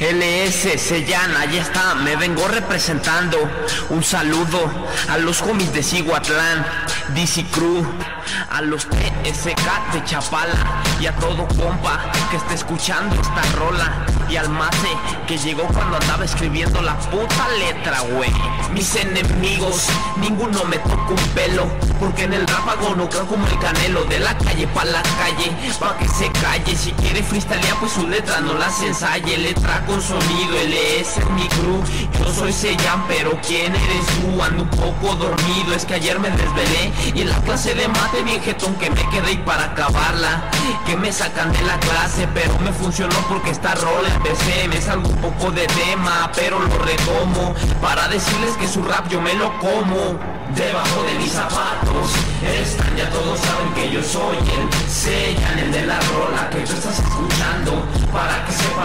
LS Sellana, ya está, me vengo representando. Un saludo a los homies de Ciguatlán, DC Crew, a los TSK de Chapala y a todo compa que esté escuchando esta rola. Y al Mace que llegó cuando andaba escribiendo la puta letra, güey. Mis enemigos, ninguno me toca un pelo, porque en el ráfago no creo como el canelo. De la calle pa' la calle, pa' que se calle. Si quiere freestylear, pues su letra no las ensaye. Letra con sonido, LS es mi crew. Yo soy Sellan, pero ¿quién eres tú? Ando un poco dormido, es que ayer me desvelé. Y en la clase de mate bien jetón que me quedé y para acabarla. Que me sacan de la clase, pero me funcionó porque esta rola empecé Me salgo un poco de tema, pero lo retomo. Para decirles que su rap yo me lo como. Debajo de mis zapatos están, ya todos saben que yo soy el Sellan, el de la rola que tú estás escuchando. Para que representante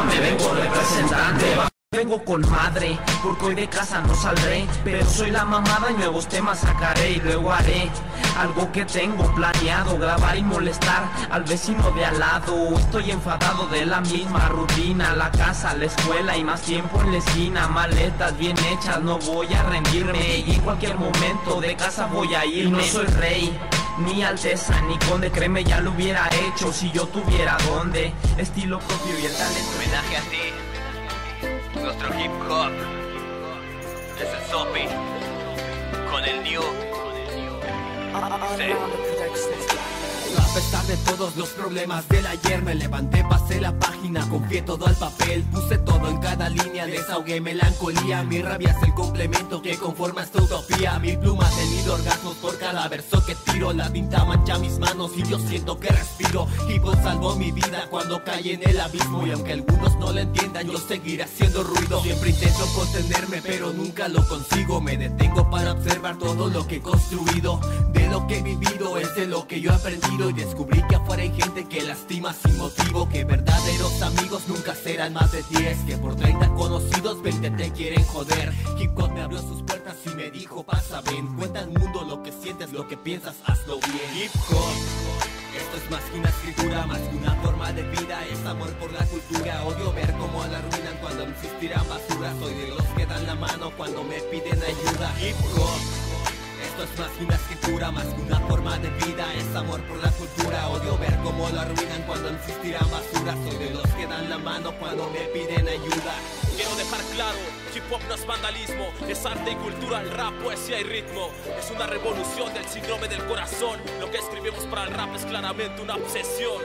Vengo con madre, porque hoy de casa no saldré Pero soy la mamada y nuevos temas sacaré Y luego haré algo que tengo planeado Grabar y molestar al vecino de al lado. Estoy enfadado de la misma rutina La casa, la escuela y más tiempo en la esquina. Maletas bien hechas, no voy a rendirme. Y en cualquier momento de casa voy a irme no soy rey ni alteza, ni conde, créeme ya lo hubiera hecho si yo tuviera donde. Estilo propio y el talento Homenaje a ti, Es el Sopi, con el New. Sí. A pesar de todos los problemas del ayer Me levanté, pasé la página, confié todo al papel Puse todo en cada línea, desahogué melancolía Mi rabia es el complemento que conforma esta utopía Mi pluma ha tenido orgasmos por cada verso que tiro La tinta mancha mis manos y yo siento que respiro Y vos salvó mi vida cuando caí en el abismo Y aunque algunos no lo entiendan, yo seguiré haciendo ruido Siempre intento contenerme, pero nunca lo consigo Me detengo para observar todo lo que he construido De lo que he vivido, es de lo que yo he aprendido descubrí que afuera hay gente que lastima sin motivo Que verdaderos amigos nunca serán más de 10 Que por 30 conocidos 20 te quieren joder. Hip Hop me abrió sus puertas y me dijo pasa ven Cuenta al mundo lo que sientes, lo que piensas, hazlo bien Hip Hop esto es más que una escritura, más que una forma de vida Es amor por la cultura, odio ver cómo la arruinan cuando existirán basura. Soy de los que dan la mano cuando me piden ayuda. Hip Hop esto es más que una escritura, más que una forma de vida Es amor por la cómo lo arruinan cuando existirán basura Soy de los que dan la mano cuando me piden ayuda Quiero dejar claro, hip hop no es vandalismo, es arte y cultura, el rap, poesía y ritmo. Es una revolución del síndrome del corazón. Lo que escribimos para el rap es claramente una obsesión.